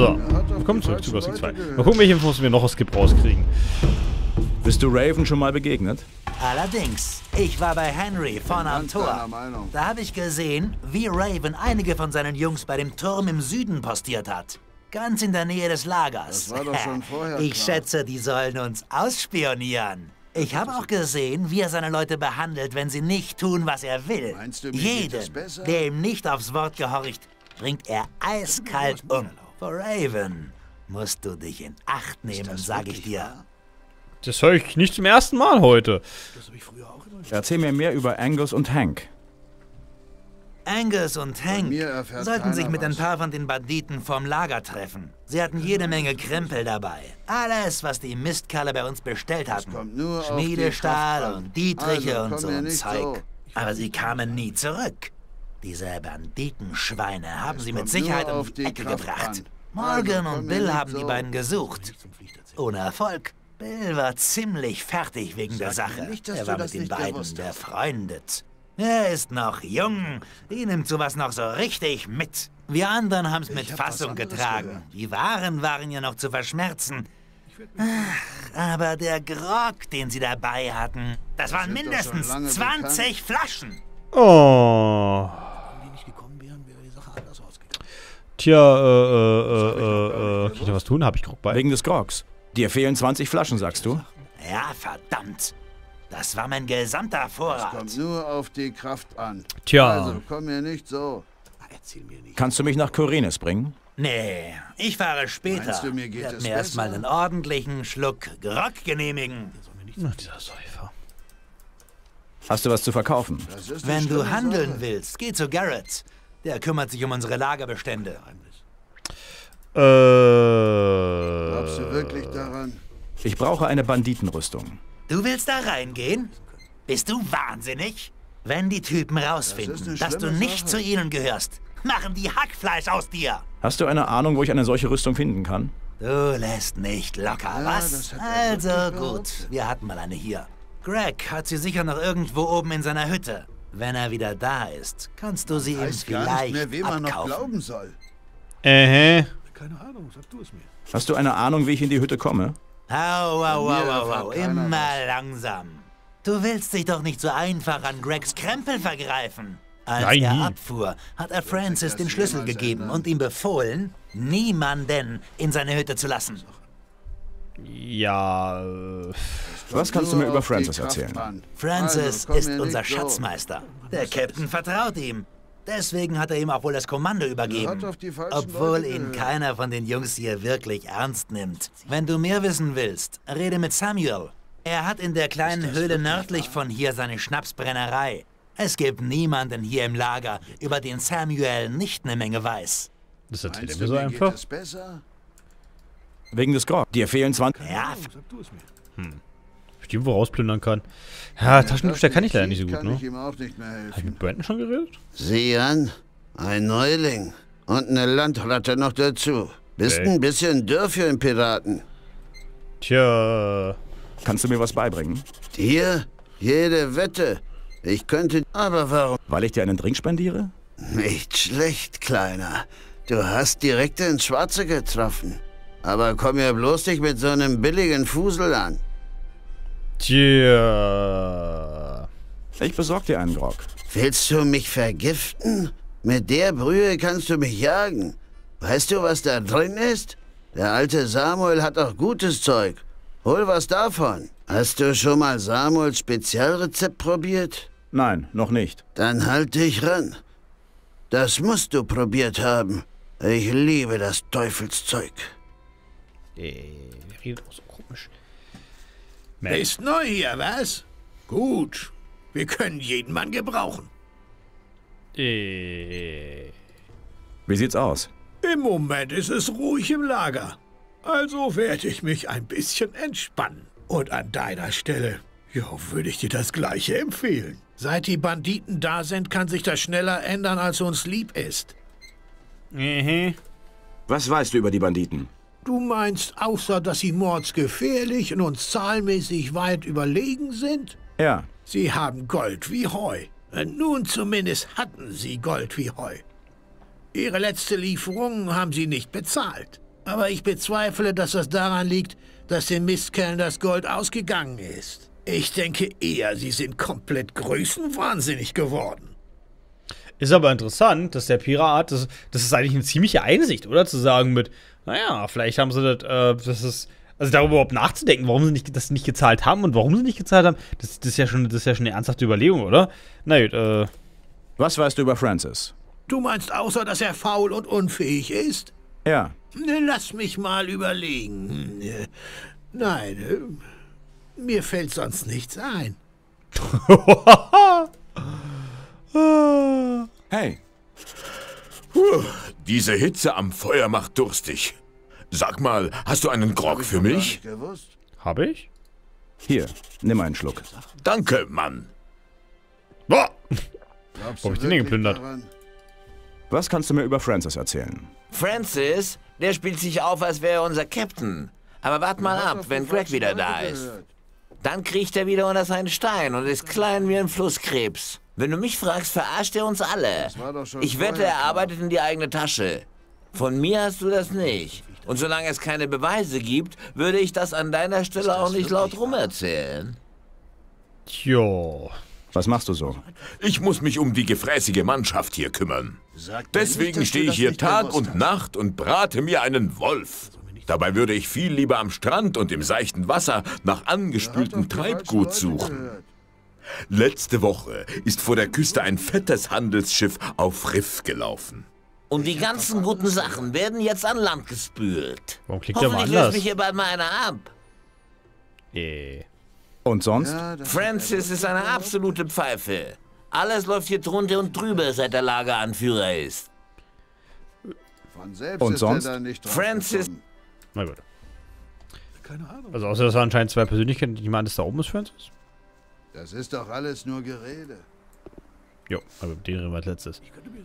So, willkommen zurück zu Gothic 2. Mal gucken, welche Infos wir noch aus Skip rauskriegen. Bist du Raven schon mal begegnet? Allerdings, ich war bei Henry vorne am Tor. Da habe ich gesehen, wie Raven einige von seinen Jungs bei dem Turm im Süden postiert hat. Ganz in der Nähe des Lagers. Das war doch schon vorher Ich klar. schätze, die sollen uns ausspionieren. Ich habe auch gesehen, wie er seine Leute behandelt, wenn sie nicht tun, was er will. Meinst du, mir geht es Jeden, besser? der ihm nicht aufs Wort gehorcht, bringt er eiskalt um. Vor Raven musst du dich in Acht nehmen, sag ich dir. Das höre ich nicht zum ersten Mal heute. Erzähl mir mehr über Angus und Hank. Angus und Hank sollten sich mit ein paar von den Banditen vorm Lager treffen. Sie hatten jede Menge Krempel dabei. Alles, was die Mistkerle bei uns bestellt hatten. Schmiedestahl und Dietriche Also, und so ein Zeug. so. Aber sie kamen nie zurück. Diese Banditenschweine haben sie mit Sicherheit um auf die die Ecke Kraft gebracht. an. Morgan Also, komm und Bill haben die so. beiden gesucht. Ohne Erfolg. Bill war ziemlich fertig wegen der Sache. nicht, er war das mit den beiden befreundet. Er ist noch jung. Die nimmt sowas noch so richtig mit. Wir anderen haben's mit hab was Fassung getragen. gehört. Die Waren waren ja noch zu verschmerzen. Ach, aber der Grog, den sie dabei hatten, das waren doch schon mindestens lange 20 Flaschen. Oh. Tja, äh, äh, äh, äh, kann ich da was tun? Hab ich Grog bei? Wegen des Grogs. Dir fehlen 20 Flaschen, sagst du? Ja, verdammt. Das war mein gesamter Vorrat. Kommt nur auf die Kraft an. Tja. Also, komm mir nicht so. Kannst du mich nach Korinnes bringen? Nee, ich fahre später. Meinst du, mir geht Werd es mir erstmal einen ordentlichen Schluck Grog genehmigen. Na, dieser Säufer. Hast du was zu verkaufen? Wenn du handeln Sache. willst, geh zu Garrett. Der kümmert sich um unsere Lagerbestände. Äh. Glaubst du wirklich daran? Ich brauche eine Banditenrüstung. Du willst da reingehen? Bist du wahnsinnig? Wenn die Typen Das rausfinden, eine dass du nicht Sache. zu ihnen gehörst, machen die Hackfleisch aus dir. Hast du eine Ahnung, wo ich eine solche Rüstung finden kann? Du lässt nicht locker, Ja, was? das Also gut, wir hatten mal eine hier. Greg hat sie sicher noch irgendwo oben in seiner Hütte. Wenn er wieder da ist, kannst du sie ihm Weiß gar vielleicht nicht mehr, wem man noch abkaufen. glauben soll. Äh. Hast du eine Ahnung, wie ich in die Hütte komme? Au, au, au, mir au, au, immer was. langsam. Du willst dich doch nicht so einfach an Gregs Krempel vergreifen. Als Nein, er nie. abfuhr, hat er Francis den Schlüssel gegeben und ihm befohlen, niemanden in seine Hütte zu lassen. Ja. Äh, Was kannst du mir über Francis erzählen? an. Francis Also, ist unser. Schatzmeister. Der Captain vertraut ihm. Deswegen hat er ihm auch wohl das Kommando übergeben. Obwohl ihn keiner von den Jungs hier wirklich ernst nimmt. Wenn du mehr wissen willst, rede mit Samuel. Er hat in der kleinen Höhle nördlich von hier seine Schnapsbrennerei. Es gibt niemanden hier im Lager, über den Samuel nicht eine Menge weiß. das er mir du, so einfach. Wegen des Grogs. Dir fehlen 20... Ja, ich die irgendwo rausplündern kann. Ja, Taschendiebstahl kann ich leider nicht so gut, kann ne? ich ihm auch nicht mehr Hab ich mit Brandon schon geredet? Sieh an, ein Neuling. Und eine Landratte noch dazu. Bist Okay. ein bisschen dürr für einen Piraten. Tja. Kannst du mir was beibringen? Dir? Jede Wette. Ich könnte... Aber warum? Weil ich dir einen Drink spendiere? Nicht schlecht, Kleiner. Du hast direkt ins Schwarze getroffen. Aber komm ja bloß nicht mit so einem billigen Fusel an. Tja. Ich besorg dir einen Grog. Willst du mich vergiften? Mit der Brühe kannst du mich jagen. Weißt du, was da drin ist? Der alte Samuel hat auch gutes Zeug. Hol was davon. Hast du schon mal Samuels Spezialrezept probiert? Nein, noch nicht. Dann halt dich ran. Das musst du probiert haben. Ich liebe das Teufelszeug. Äh, wer redet auch so komisch? Bist neu hier, was? Gut. Wir können jeden Mann gebrauchen. Äh. Wie sieht's aus? Im Moment ist es ruhig im Lager. Also werde ich mich ein bisschen entspannen. Und an deiner Stelle, ja, würde ich dir das Gleiche empfehlen. Seit die Banditen da sind, kann sich das schneller ändern, als uns lieb ist. Mhm. Was weißt du über die Banditen? Du meinst, außer dass sie mordsgefährlich und uns zahlmäßig weit überlegen sind? Ja, Sie haben Gold wie Heu. Nun zumindest hatten sie Gold wie Heu. Ihre letzte Lieferung haben sie nicht bezahlt. Aber ich bezweifle, dass das daran liegt, dass den Mistkerlen das Gold ausgegangen ist. Ich denke eher, sie sind komplett größenwahnsinnig geworden. Ist aber interessant, dass der Pirat, das, das ist eigentlich eine ziemliche Einsicht, oder? Zu sagen mit, naja, vielleicht haben sie das, äh, das ist, also darüber überhaupt nachzudenken, warum sie nicht, das nicht gezahlt haben und warum sie nicht gezahlt haben, das, das, ist, ja schon, das ist ja schon eine ernsthafte Überlegung, oder? Na gut, äh. Was weißt du über Francis? Du meinst außer, dass er faul und unfähig ist? Ja. Lass mich mal überlegen. Nein, äh, mir fällt sonst nichts ein. Hey. Puh, diese Hitze am Feuer macht durstig. Sag mal, hast du einen Grog für mich? Gewusst. Habe ich? Hier, nimm einen Schluck. Danke, Mann. Boah! Wo hab ich den denn geplündert? daran? Was kannst du mir über Francis erzählen? Francis, der spielt sich auf, als wäre er unser Captain. Aber wart mal ab, wenn Greg wieder da ist. Dann kriecht er wieder unter seinen Stein und ist klein wie ein Flusskrebs. Wenn du mich fragst, verarscht er uns alle. Ich wette, er arbeitet in die eigene Tasche. Von mir hast du das nicht. Und solange es keine Beweise gibt, würde ich das an deiner Stelle auch nicht laut rumerzählen. Tja. Was machst du so? Ich muss mich um die gefräßige Mannschaft hier kümmern. Deswegen stehe ich hier Tag und. Nacht und brate mir einen Wolf. Dabei würde ich viel lieber am Strand und im seichten Wasser nach angespültem Treibgut suchen. Letzte Woche ist vor der Küste ein fettes Handelsschiff auf Riff gelaufen. Und die ganzen guten Sachen werden jetzt an Land gespült. Warum klingt der mal Hoffentlich löst anders? mich hier bald mal einer ab. Äh. Und sonst? Ja, das Francis ist eine absolute Pfeife. Alles läuft hier drunter und drüber, seit der Lageranführer ist. Von selbst Und ist sonst? er da nicht drauf Francis-. Na gut. Also außer dass er anscheinend zwei Persönlichkeiten, die jemand da oben ist, Francis? Das ist doch alles nur Gerede. Jo, aber den reden wir als letztes.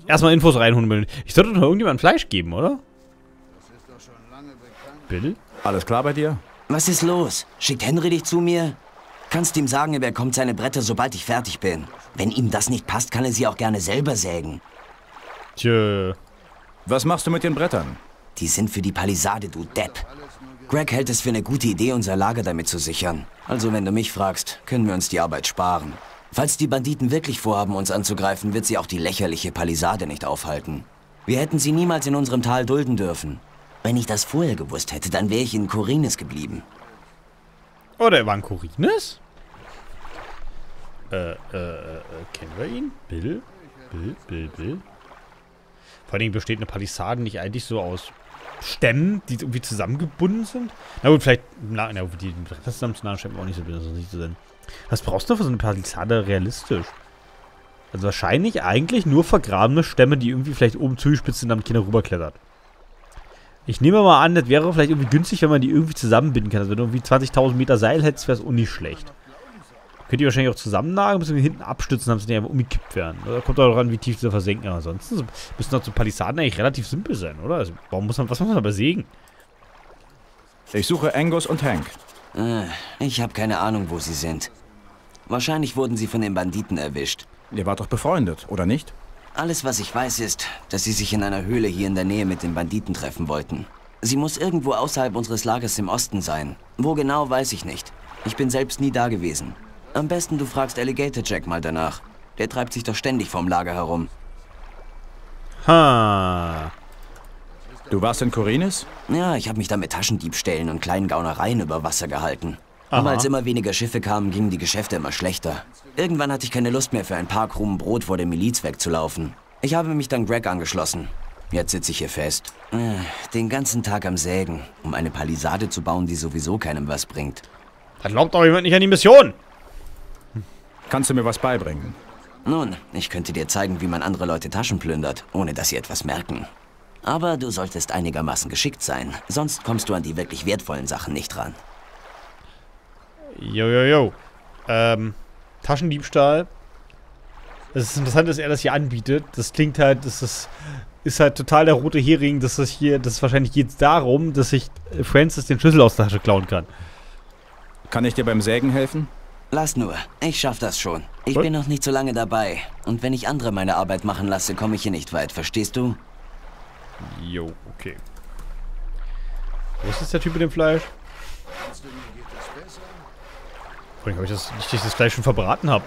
Erstmal Infos reinholen. Ich sollte doch irgendjemand Fleisch geben, oder? Das ist doch schon lange bekannt. Bill? Alles klar bei dir? Was ist los? Schickt Henry dich zu mir? Kannst ihm sagen, er bekommt seine Bretter, sobald ich fertig bin. Wenn ihm das nicht passt, kann er sie auch gerne selber sägen. Tja. Was machst du mit den Brettern? Die sind für die Palisade, du Depp. Greg hält es für eine gute Idee, unser Lager damit zu sichern. Also, wenn du mich fragst, können wir uns die Arbeit sparen. Falls die Banditen wirklich vorhaben, uns anzugreifen, wird sie auch die lächerliche Palisade nicht aufhalten. Wir hätten sie niemals in unserem Tal dulden dürfen. Wenn ich das vorher gewusst hätte, dann wäre ich in Korines geblieben. Oder er war ein Korines? Äh, äh, äh, kennen wir ihn? Bill? Bill, Bill, Bill? Vor allen Dingen besteht eine Palisade nicht eigentlich so aus Stämmen, die irgendwie zusammengebunden sind? Na gut, vielleicht, na, na die Bretter zusammen zu scheint auch nicht so, so nicht zu sein. Was brauchst du für so eine Palisade realistisch? Also wahrscheinlich eigentlich nur vergrabene Stämme, die irgendwie vielleicht oben zugespitzt sind, damit keiner rüberklettert. Ich nehme mal an, das wäre vielleicht irgendwie günstig, wenn man die irgendwie zusammenbinden kann. Also wenn du irgendwie 20.000 Meter Seil hättest, wäre es auch nicht schlecht. Könnt ihr wahrscheinlich auch zusammennagen, bis hinten abstützen, damit sie nicht einfach umgekippt werden. Oder kommt auch daran, wie tief sie versenken. Aber ansonsten so- müssen doch so Palisaden eigentlich relativ simpel sein, oder? Also, warum muss man, was muss man aber sägen? Ich suche Angus und Hank. Äh, ich habe keine Ahnung, wo sie sind. Wahrscheinlich wurden sie von den Banditen erwischt. Ihr wart doch befreundet, oder nicht? Alles, was ich weiß, ist, dass sie sich in einer Höhle hier in der Nähe mit den Banditen treffen wollten. Sie muss irgendwo außerhalb unseres Lagers im Osten sein. Wo genau, weiß ich nicht. Ich bin selbst nie da gewesen. Am besten du fragst Alligator Jack mal danach. Der treibt sich doch ständig vorm Lager herum. Ha. Du warst in Korines? Ja, ich habe mich da mit Taschendiebstählen und kleinen Gaunereien über Wasser gehalten. Aber Aha. als immer weniger Schiffe kamen, gingen die Geschäfte immer schlechter. Irgendwann hatte ich keine Lust mehr für ein paar Krumen Brot vor der Miliz wegzulaufen. Ich habe mich dann Greg angeschlossen. Jetzt sitze ich hier fest. Äh, Den ganzen Tag am Sägen, um eine Palisade zu bauen, die sowieso keinem was bringt. Da glaubt doch jemand nicht an die Mission. Kannst du mir was beibringen? Nun, ich könnte dir zeigen, wie man andere Leute Taschen plündert, ohne dass sie etwas merken. Aber du solltest einigermaßen geschickt sein, sonst kommst du an die wirklich wertvollen Sachen nicht ran. Jo, jo, jo. Ähm, Taschendiebstahl. Es ist interessant, dass er das hier anbietet. Das klingt halt, das ist, ist halt total der rote Hering, dass das hier, das wahrscheinlich geht es darum, dass sich äh, Francis den Schlüssel aus der Tasche klauen kann. Kann ich dir beim Sägen helfen? Lass nur, ich schaff das schon. Ich bin noch nicht so lange dabei. Und wenn ich andere meine Arbeit machen lasse, komme ich hier nicht weit, verstehst du? Jo, okay. Wo ist jetzt der Typ mit dem Fleisch? Vor allem habe ich das nicht, dass ich das Fleisch schon verbraten habe.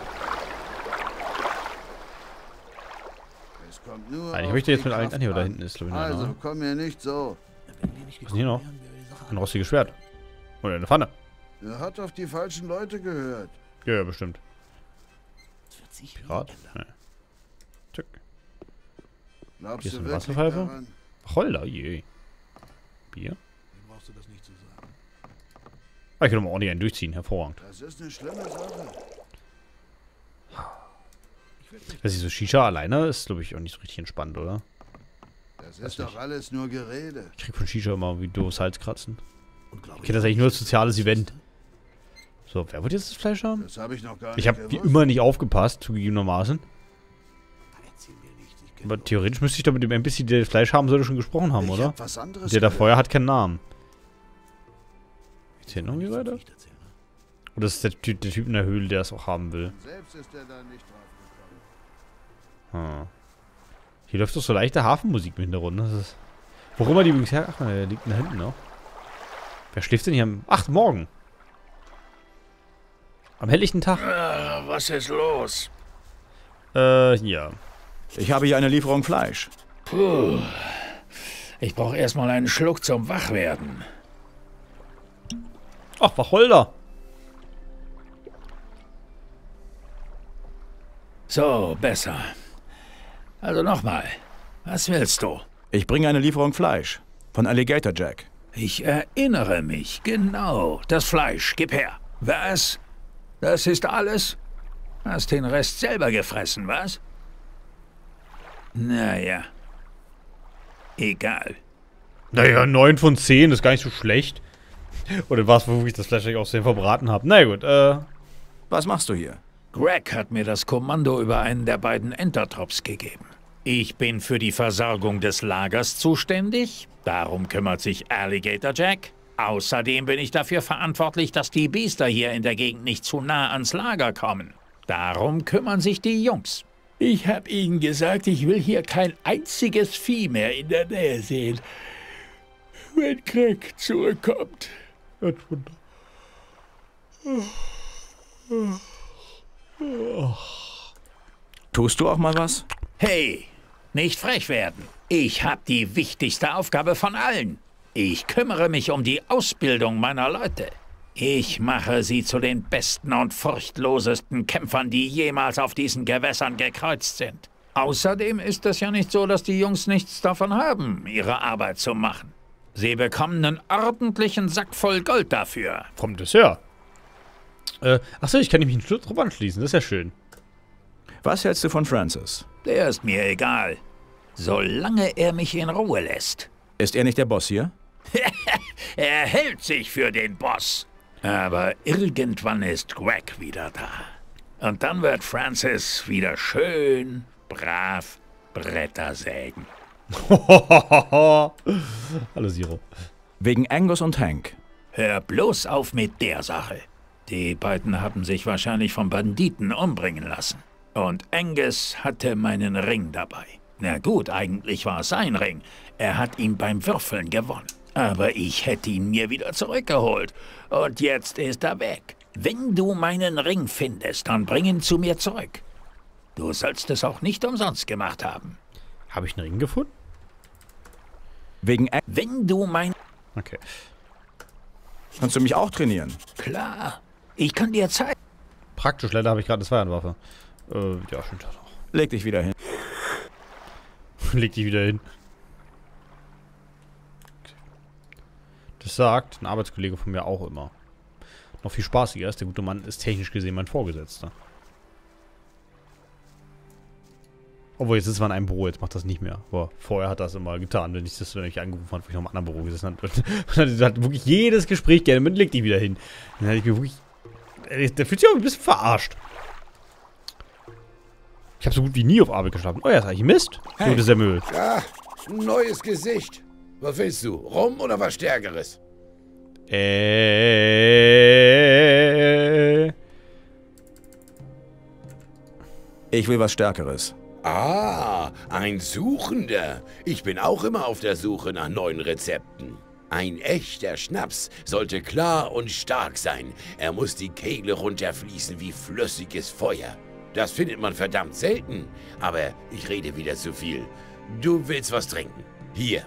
Es kommt nur Eigentlich möchte ich jetzt mit allen... Ah, nee, da hinten ist, glaube ich, noch Also, einer. komm mir nicht so. Was ist denn hier noch? Ein rostiges Schwert. Oder eine Pfanne. Er hat auf die falschen Leute gehört. Ja, ja, bestimmt. Pirat? Nee. Tück. Glaubst Hier ist du eine Wasserpfeife. Holder, je. Bier? Ah, ich kann doch mal ordentlich einen durchziehen. Hervorragend. Das ist eine schlimme Sache. Das ist so Shisha alleine ist, glaube ich, auch nicht so richtig entspannt, oder? Das ist doch alles nur Gerede. Ich krieg von Shisha immer wie doofes Halskratzen. Ich kenne das eigentlich nur als soziales Event. So, wer wird jetzt das Fleisch haben? Das habe ich noch gar nicht Ich habe wie immer nicht aufgepasst, zugegebenermaßen. Aber theoretisch müsste ich doch mit dem NPC, der das Fleisch haben sollte, schon gesprochen haben, Ich oder? hab Der da vorher hat keinen Namen. Ist hier noch irgendwie weiter? Oder ist der Typ, der Typ in der Höhle, der es auch haben will? Selbst ist da nicht drauf gekommen. Hm. Hier läuft doch so leichte Hafenmusik im Hintergrund. Das ist Wo immer die übrigens her... Ach, der liegt da hinten noch. Wer schläft denn hier am... Ach, morgen. Am helllichten Tag. Ah, was ist los? Äh, hier. Ich habe hier eine Lieferung Fleisch. Puh. Ich brauche erstmal einen Schluck zum Wachwerden. Ach, Wacholder. So, besser. Also nochmal. Was willst du? Ich bringe eine Lieferung Fleisch. Von Alligator Jack. Ich erinnere mich, genau. Das Fleisch, gib her. Was? Das ist alles? Hast den Rest selber gefressen, was? Naja. Egal. Naja, 9 von 10 ist gar nicht so schlecht. Oder war es, wo ich das Fleisch aus dem verbraten habe? Na gut, äh... Was machst du hier? Greg hat mir das Kommando über einen der beiden Entertrops gegeben. Ich bin für die Versorgung des Lagers zuständig. Darum kümmert sich Alligator Jack. Außerdem bin ich dafür verantwortlich, dass die Biester hier in der Gegend nicht zu nah ans Lager kommen. Darum kümmern sich die Jungs. Ich habe ihnen gesagt, ich will hier kein einziges Vieh mehr in der Nähe sehen. Wenn Greg zurückkommt. Tust du auch mal was? Hey, nicht frech werden. Ich habe die wichtigste Aufgabe von allen. Ich kümmere mich um die Ausbildung meiner Leute. Ich mache sie zu den besten und furchtlosesten Kämpfern, die jemals auf diesen Gewässern gekreuzt sind. Außerdem ist es ja nicht so, dass die Jungs nichts davon haben, ihre Arbeit zu machen. Sie bekommen einen ordentlichen Sack voll Gold dafür. Vom Dessert. Äh, achso, ich kann mich einen Schluss drauf anschließen. Das ist ja schön. Was hältst du von Francis? Der ist mir egal. Solange er mich in Ruhe lässt. Ist er nicht der Boss hier? Er hält sich für den Boss. Aber irgendwann ist Greg wieder da. Und dann wird Francis wieder schön, brav Bretter sägen. Hallo Siro. Wegen Angus und Hank. Hör bloß auf mit der Sache. Die beiden haben sich wahrscheinlich vom Banditen umbringen lassen. Und Angus hatte meinen Ring dabei. Na gut, eigentlich war es sein Ring. Er hat ihn beim Würfeln gewonnen. Aber ich hätte ihn mir wieder zurückgeholt. Und jetzt ist er weg. Wenn du meinen Ring findest, dann bring ihn zu mir zurück. Du sollst es auch nicht umsonst gemacht haben. Habe ich einen Ring gefunden? Wegen Ang Wenn du mein... Okay. kannst du mich auch trainieren. Klar, ich kann dir zeigen. Praktisch, leider habe ich gerade eine Zweihandwaffe. Äh, ja, stimmt das auch. Leg dich wieder hin. Leg die wieder hin. Sagt ein Arbeitskollege von mir auch immer. Noch viel spaßiger ist, der gute Mann ist technisch gesehen mein Vorgesetzter. Obwohl, jetzt ist man in einem Büro, jetzt macht das nicht mehr. Aber vorher hat das immer getan, wenn ich das wenn ich angerufen habe, wo ich noch im anderen Büro gesessen habe. Und hat wirklich jedes Gespräch gerne mit, leg die wieder hin. Dann hatte ich mir wirklich. Der fühlt sich auch ein bisschen verarscht. Ich habe so gut wie nie auf Arbeit geschlafen. Oh ja, ist eigentlich Mist. So, das ist der Müll. Ah, ein neues Gesicht. Was willst du? Rum oder was Stärkeres? Äh. Ich will was Stärkeres. Ah, ein Suchender. Ich bin auch immer auf der Suche nach neuen Rezepten. Ein echter Schnaps sollte klar und stark sein. Er muss die Kehle runterfließen wie flüssiges Feuer. Das findet man verdammt selten. Aber ich rede wieder zu viel. Du willst was trinken. Hier,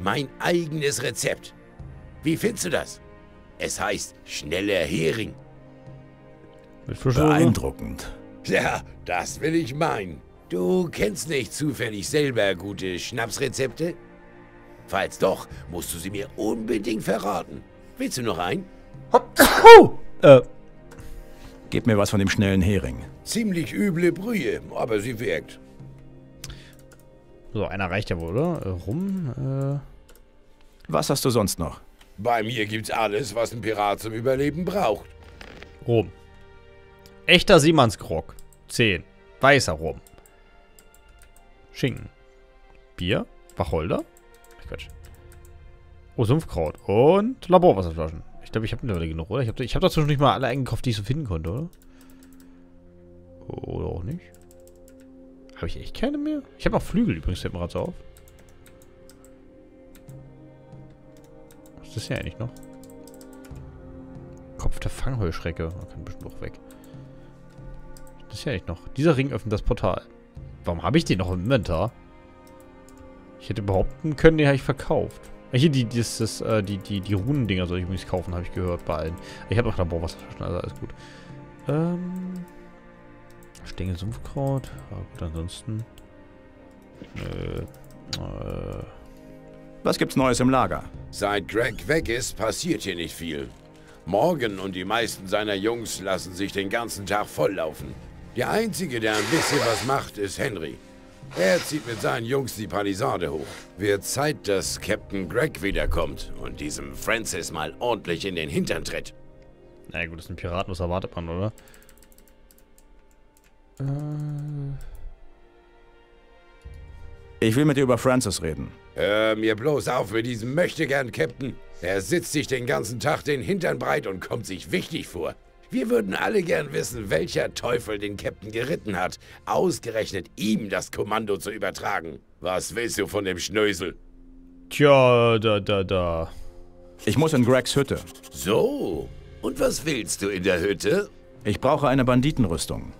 mein eigenes Rezept. Wie findest du das? Es heißt schneller Hering. Beeindruckend. Ja, das will ich meinen. Du kennst nicht zufällig selber gute Schnapsrezepte? Falls doch, musst du sie mir unbedingt verraten. Willst du noch ein? Äh, Gib mir was von dem schnellen Hering. Ziemlich üble Brühe, aber sie wirkt. So, einer reicht ja wohl, oder? Äh, rum, Was hast du sonst noch? Bei mir gibt's alles, was ein Pirat zum Überleben braucht. äh, Rum. Echter Seemannsgrog. 10. Weißer Rum. Schinken. Bier. Wacholder. Ach, Quatsch. Oh, Sumpfkraut. Und Laborwasserflaschen. Ich glaube, ich habe mittlerweile genug, oder? Ich habe ich hab dazu nicht mal alle eingekauft, die ich so finden konnte, oder? Oder auch nicht? Habe ich echt keine mehr? Ich habe auch Flügel übrigens, fällt mir gerade so auf. Was ist das hier eigentlich noch? Kopf der Fangheuschrecke. Man kann bestimmt auch weg. Das ist ja nicht noch. Dieser Ring öffnet das Portal. Warum habe ich den noch im Inventar? Ich hätte behaupten können, den habe ich verkauft. Ah, Hier, die, das, das, äh, die, die, die Runendinger soll ich übrigens kaufen, habe ich gehört bei allen. Ich habe auch Laborwasserflaschen, also alles gut. Ähm. Stängel Sumpfkraut. Ja, gut, ansonsten. Äh. Äh. Was gibt's Neues im Lager? Seit Greg weg ist, passiert hier nicht viel. Morgan und die meisten seiner Jungs lassen sich den ganzen Tag volllaufen. Der Einzige, der ein bisschen was macht, ist Henry. Er zieht mit seinen Jungs die Palisade hoch. Wird Zeit, dass Captain Greg wiederkommt und diesem Francis mal ordentlich in den Hintern tritt. Na gut, das sind Piraten, was erwartet man, oder? Äh. Ich will mit dir über Francis reden. Hör mir bloß auf mit diesem Möchtegern, Captain. Er sitzt sich den ganzen Tag den Hintern breit und kommt sich wichtig vor. Wir würden alle gern wissen, welcher Teufel den Captain geritten hat, ausgerechnet ihm das Kommando zu übertragen. Was willst du von dem Schnösel? Tja, da, da, da. Ich muss in Gregs Hütte. So, und was willst du in der Hütte? Ich brauche eine Banditenrüstung.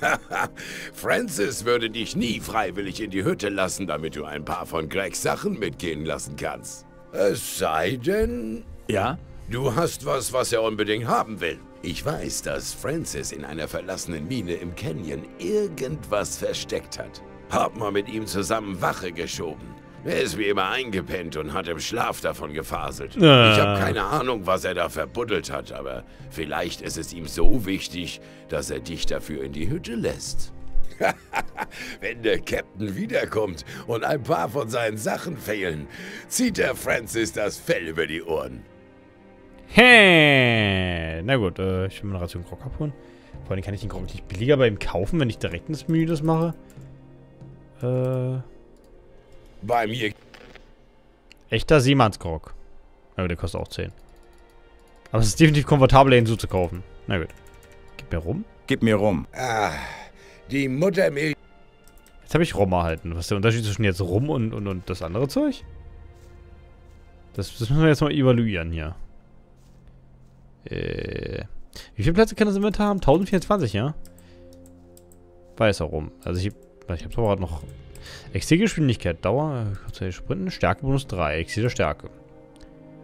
Francis würde dich nie freiwillig in die Hütte lassen, damit du ein paar von Gregs Sachen mitgehen lassen kannst. Es sei denn, Ja? du hast was, was er unbedingt haben will. Ich weiß, dass Francis in einer verlassenen Mine im Canyon irgendwas versteckt hat. Hab mal mit ihm zusammen Wache geschoben. Er ist wie immer eingepennt und hat im Schlaf davon gefaselt. Ah. Ich habe keine Ahnung, was er da verbuddelt hat, aber vielleicht ist es ihm so wichtig, dass er dich dafür in die Hütte lässt. Wenn der Captain wiederkommt und ein paar von seinen Sachen fehlen, zieht der Francis das Fell über die Ohren. Hä? Na gut, äh, ich will mir eine Ration Grog abholen. Vor allem kann ich den Grog nicht billiger bei ihm kaufen, wenn ich direkt ins Menü das mache. Äh, Bei mir echter Seemannsgrog. Na gut, der kostet auch 10. Aber es ist definitiv komfortabler, ihn so zu kaufen. Na gut. Gib mir rum. Gib mir rum. Ah, die Muttermilch. Jetzt habe ich Rum erhalten. Was ist der Unterschied zwischen jetzt Rum und, und, und das andere Zeug? Das, das müssen wir jetzt mal evaluieren hier. Äh, wie viele Plätze kann das Inventar haben? 1024, ja? Weißer Rum. Also ich, ich habe zwar gerade noch Exilgeschwindigkeit, Dauer, kurze Sprinten, Stärke bonus 3, Exil der Stärke.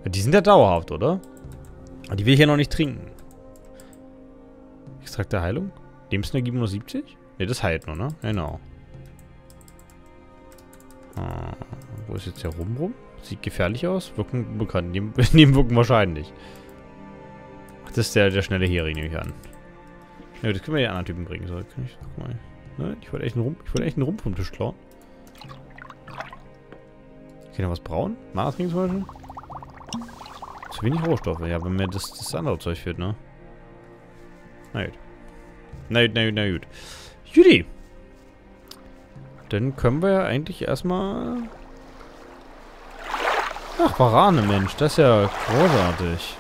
Die sind ja dauerhaft, oder? Die will ich ja noch nicht trinken. Extrakt der Heilung? Lebensenergie bonus 70? Ne, das heilt nur, ne? Genau. Ah, wo ist jetzt der Rum rum? Sieht gefährlich aus. Wirken bekannt. Neben, Nebenwirken wahrscheinlich. Ach, das ist der, der schnelle Hering, nehme ich an. Ja, das können wir die anderen Typen bringen. So, kann ich, guck mal. Ne, ich wollte echt einen Rum, ich wollte echt einen Rum vom Tisch klauen. Okay, noch was brauen? Mana trinken zum Beispiel? Zu wenig Rohstoffe. Ja, wenn mir das, das andere Zeug fehlt, ne? Na gut. Na gut, na gut, na gut. Judy. Dann können wir ja eigentlich erstmal... Ach, Barane, Mensch. Das ist ja großartig.